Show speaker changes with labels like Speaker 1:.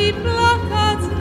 Speaker 1: mi placați